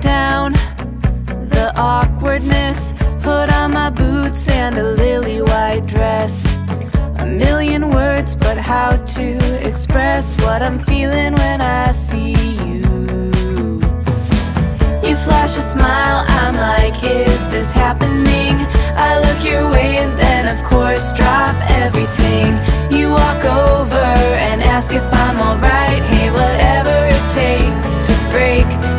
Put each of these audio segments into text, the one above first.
down the awkwardness. Put on my boots and a lily white dress. A million words, but how to express what I'm feeling when I see you. You flash a smile, I'm like, is this happening? I look your way and then, of course, drop everything. You walk over and ask if I'm alright. Hey, whatever it takes to break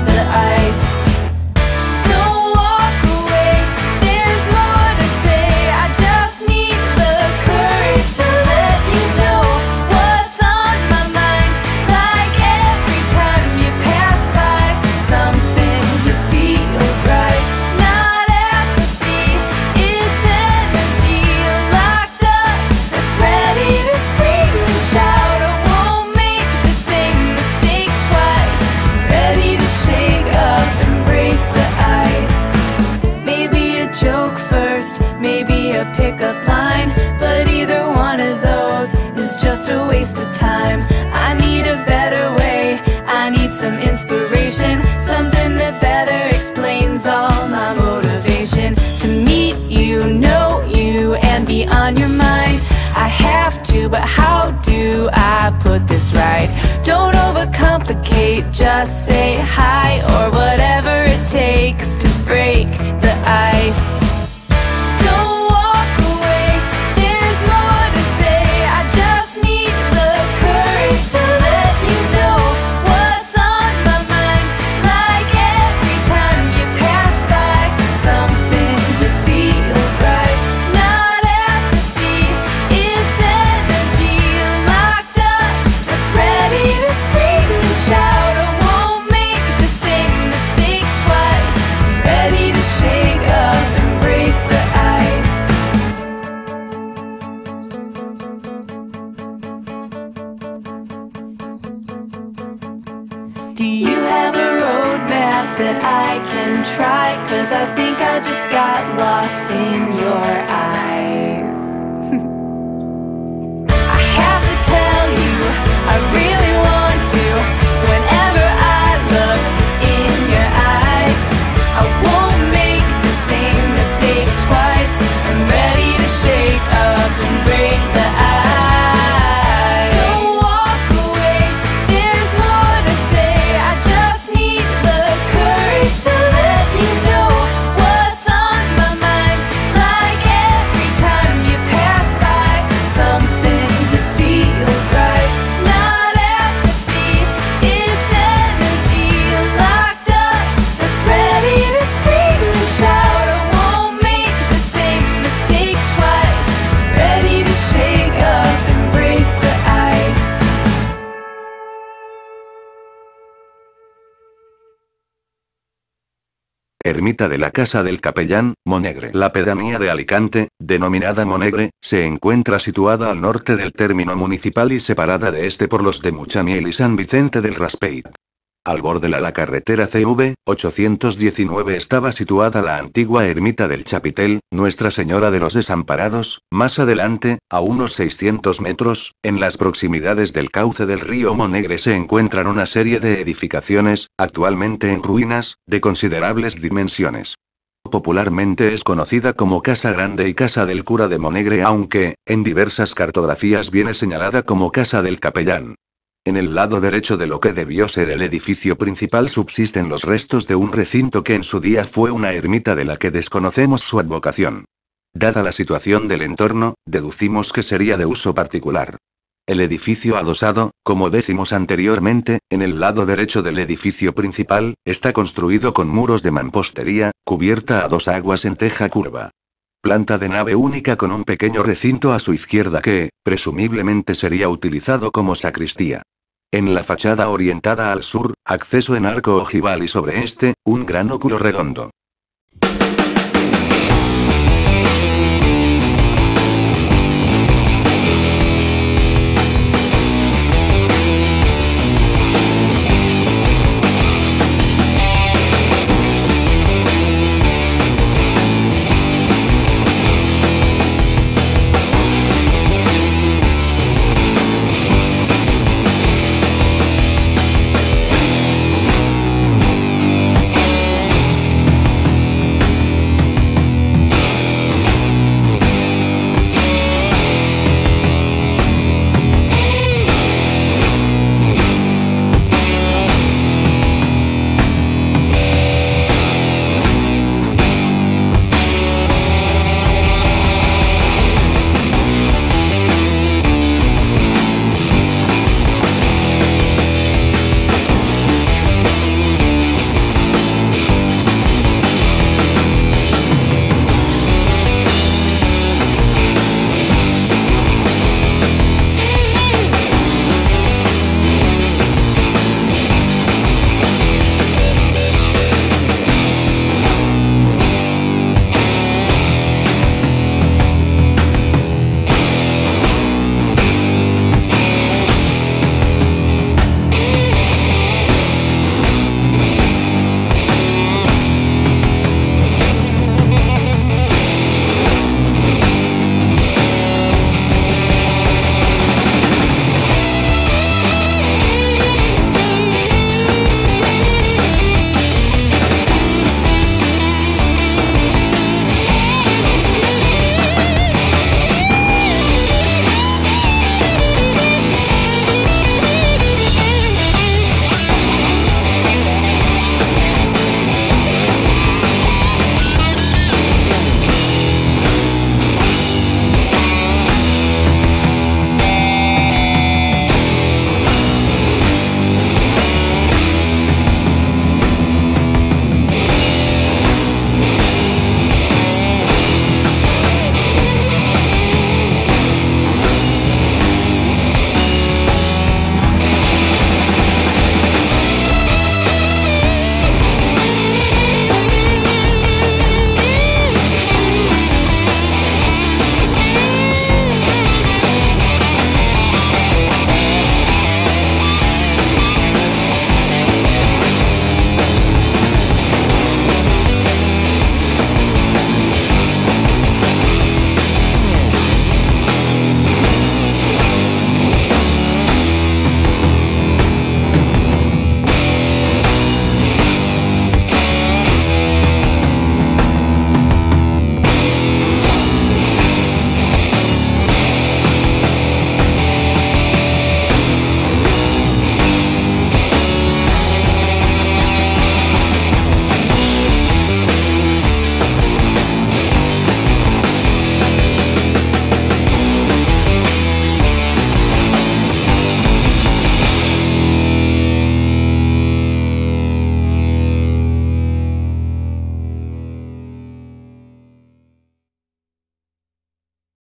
Put this right? Don't overcomplicate, just say hi or whatever that I can try? Cause I think I just got lost in your eyes. Ermita de la Casa del Capellán, Monegre. La pedanía de Alicante, denominada Monegre, se encuentra situada al norte del término municipal y separada de este por los de Muchaniel y San Vicente del Raspeig. Al borde de la carretera CV 819 estaba situada la antigua ermita del Chapitel, Nuestra Señora de los Desamparados, más adelante, a unos 600 metros, en las proximidades del cauce del río Monegre se encuentran una serie de edificaciones, actualmente en ruinas, de considerables dimensiones. Popularmente es conocida como Casa Grande y Casa del Cura de Monegre, aunque, en diversas cartografías viene señalada como Casa del Capellán. En el lado derecho de lo que debió ser el edificio principal subsisten los restos de un recinto que en su día fue una ermita de la que desconocemos su advocación. Dada la situación del entorno, deducimos que sería de uso particular. El edificio adosado, como decimos anteriormente, en el lado derecho del edificio principal, está construido con muros de mampostería, cubierta a dos aguas en teja curva. Planta de nave única con un pequeño recinto a su izquierda que, presumiblemente sería utilizado como sacristía. En la fachada orientada al sur, acceso en arco ojival y sobre este, un gran óculo redondo.